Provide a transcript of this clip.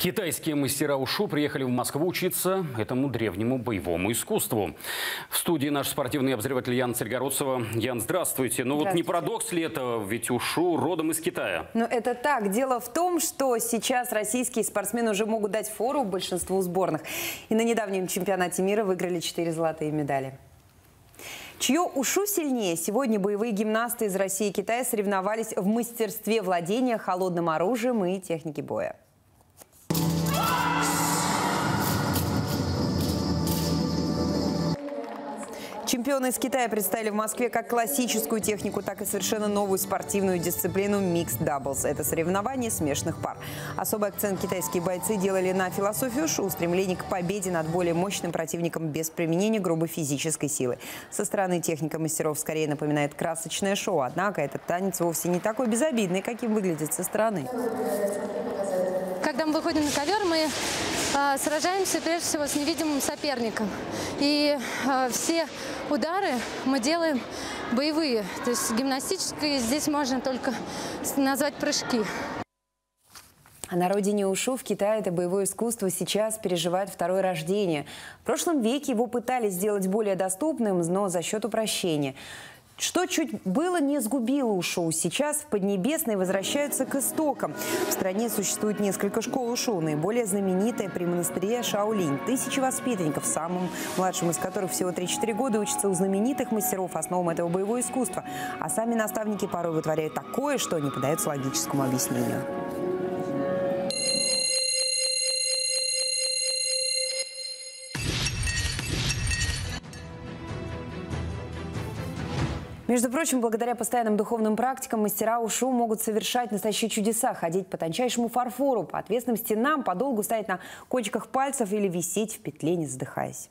Китайские мастера ушу приехали в Москву учиться этому древнему боевому искусству. В студии наш спортивный обозреватель Ян Цельгородцева. Ян, здравствуйте. Ну вот не парадокс ли это, ведь ушу родом из Китая? Ну это так. Дело в том, что сейчас российские спортсмены уже могут дать фору большинству сборных. И на недавнем чемпионате мира выиграли четыре золотые медали. Чье ушу сильнее? Сегодня боевые гимнасты из России и Китая соревновались в мастерстве владения холодным оружием и техники боя. Чемпионы из Китая представили в Москве как классическую технику, так и совершенно новую спортивную дисциплину Mixed Doubles. Это соревнование смешанных пар. Особый акцент китайские бойцы делали на философию шу, стремление к победе над более мощным противником без применения грубой физической силы. Со стороны техника мастеров скорее напоминает красочное шоу, однако этот танец вовсе не такой безобидный, каким выглядит со стороны. Когда мы выходим на ковер, мы э, сражаемся прежде всего с невидимым соперником. И э, все удары мы делаем боевые. То есть гимнастические здесь можно только назвать прыжки. А на родине Ушу в Китае это боевое искусство сейчас переживает второе рождение. В прошлом веке его пытались сделать более доступным, но за счет упрощения. Что чуть было не сгубило ушу, сейчас в Поднебесной возвращаются к истокам. В стране существует несколько школ ушу, наиболее знаменитая при монастыре Шаолинь. Тысячи воспитанников, самым младшим из которых всего 3-4 года, учатся у знаменитых мастеров основам этого боевого искусства. А сами наставники порой вытворяют такое, что не поддается логическому объяснению. Между прочим, благодаря постоянным духовным практикам мастера ушу могут совершать настоящие чудеса, ходить по тончайшему фарфору, по ответственным стенам, подолгу стоять на кончиках пальцев или висеть в петле, не задыхаясь.